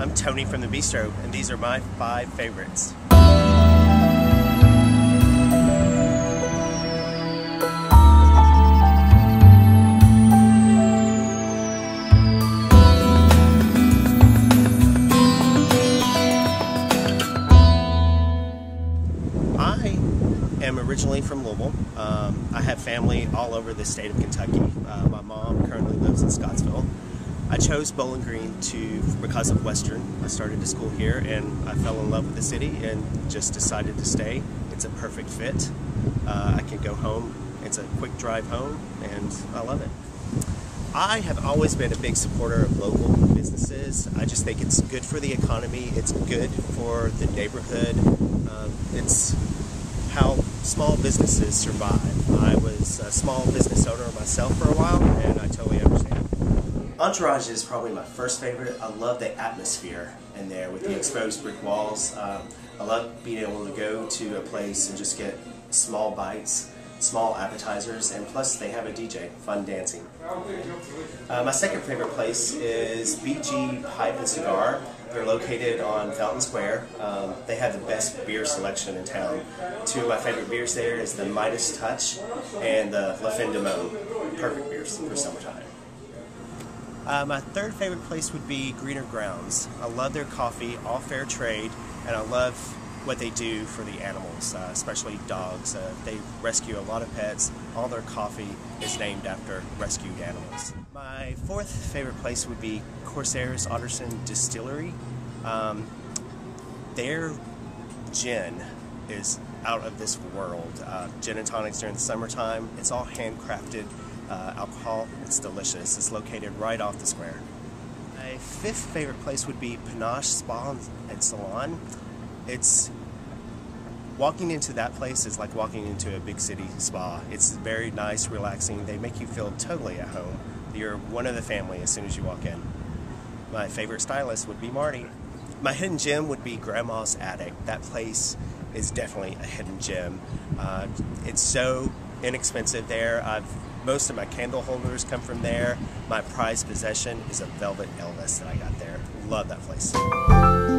I'm Tony from the Bistro, and these are my five favorites. I am originally from Louisville. Um, I have family all over the state of Kentucky. Uh, my mom currently lives in Scottsville. I chose Bowling Green to because of Western. I started to school here and I fell in love with the city and just decided to stay. It's a perfect fit. Uh, I can go home. It's a quick drive home and I love it. I have always been a big supporter of local businesses. I just think it's good for the economy. It's good for the neighborhood. Um, it's how small businesses survive. I was a small business owner myself for a while, and I totally understand. Entourage is probably my first favorite. I love the atmosphere in there with the exposed brick walls. Um, I love being able to go to a place and just get small bites, small appetizers, and plus they have a DJ, fun dancing. Uh, my second favorite place is BG Pipe and Cigar. They're located on Fountain Square. Um, they have the best beer selection in town. Two of my favorite beers there is the Midas Touch and the La Fin du Monde. Perfect beers for summertime. Uh, my third favorite place would be Greener Grounds. I love their coffee, all fair trade, and I love what they do for the animals, uh, especially dogs. Uh, they rescue a lot of pets. All their coffee is named after rescued animals. My fourth favorite place would be Corsairs Artisan Distillery. Um, their gin is out of this world. Uh, gin and tonics during the summertime. It's all handcrafted uh, alcohol. It's delicious. It's located right off the square. My fifth favorite place would be Panache Spa and Salon. It's walking into that place is like walking into a big city spa. It's very nice, relaxing. They make you feel totally at home. You're one of the family as soon as you walk in. My favorite stylist would be Marty. My hidden gem would be Grandma's Attic. That place is definitely a hidden gem. Uh, it's so inexpensive there. I've most of my candle holders come from there. My prized possession is a velvet Elvis that I got there. Love that place.